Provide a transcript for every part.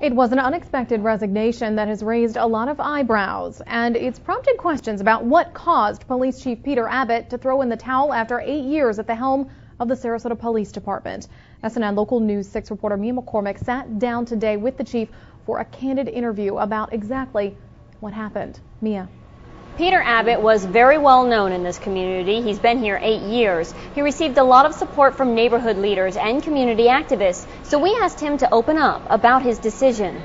It was an unexpected resignation that has raised a lot of eyebrows, and it's prompted questions about what caused Police Chief Peter Abbott to throw in the towel after eight years at the helm of the Sarasota Police Department. SNN Local News 6 reporter Mia McCormick sat down today with the chief for a candid interview about exactly what happened. Mia. Peter Abbott was very well known in this community. He's been here eight years. He received a lot of support from neighborhood leaders and community activists, so we asked him to open up about his decision.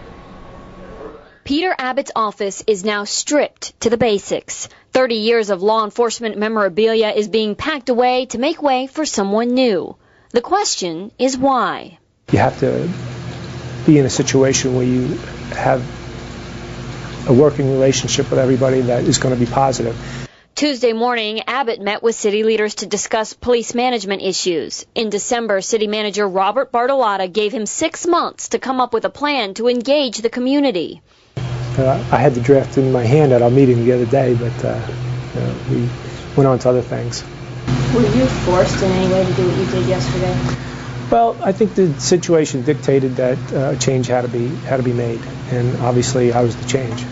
Peter Abbott's office is now stripped to the basics. 30 years of law enforcement memorabilia is being packed away to make way for someone new. The question is why? You have to be in a situation where you have a working relationship with everybody that is going to be positive. Tuesday morning, Abbott met with city leaders to discuss police management issues. In December, city manager Robert Bartolotta gave him six months to come up with a plan to engage the community. Uh, I had the draft in my hand at our meeting the other day, but uh, uh, we went on to other things. Were you forced in any way to do what you did yesterday? Well, I think the situation dictated that uh, a change had to be had to be made, and obviously I was the change.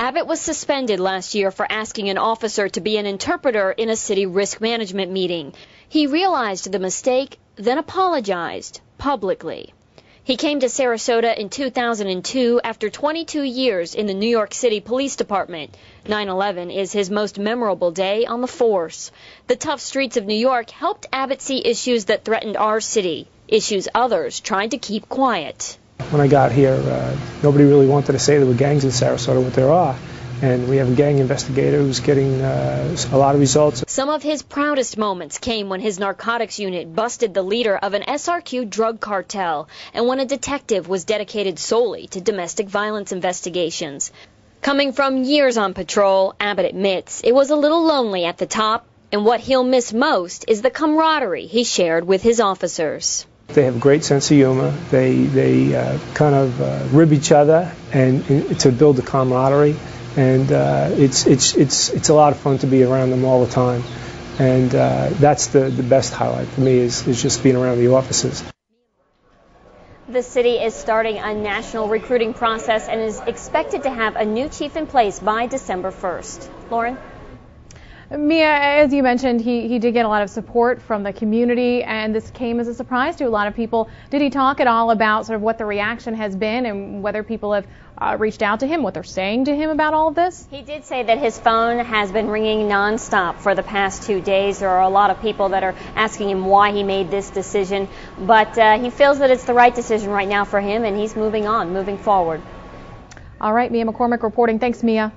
Abbott was suspended last year for asking an officer to be an interpreter in a city risk management meeting. He realized the mistake, then apologized publicly. He came to Sarasota in 2002 after 22 years in the New York City Police Department. 9-11 is his most memorable day on the force. The tough streets of New York helped Abbott see issues that threatened our city, issues others tried to keep quiet. When I got here, uh, nobody really wanted to say there were gangs in Sarasota, what there are and we have a gang investigator who's getting uh, a lot of results. Some of his proudest moments came when his narcotics unit busted the leader of an SRQ drug cartel and when a detective was dedicated solely to domestic violence investigations. Coming from years on patrol, Abbott admits it was a little lonely at the top, and what he'll miss most is the camaraderie he shared with his officers. They have a great sense of humor. They they uh, kind of uh, rib each other and, and to build the camaraderie and uh, it's it's it's it's a lot of fun to be around them all the time, and uh, that's the the best highlight for me is is just being around the offices. The city is starting a national recruiting process and is expected to have a new chief in place by December 1st. Lauren. Mia, as you mentioned, he, he did get a lot of support from the community, and this came as a surprise to a lot of people. Did he talk at all about sort of what the reaction has been and whether people have uh, reached out to him, what they're saying to him about all of this? He did say that his phone has been ringing nonstop for the past two days. There are a lot of people that are asking him why he made this decision, but uh, he feels that it's the right decision right now for him, and he's moving on, moving forward. All right, Mia McCormick reporting. Thanks, Mia.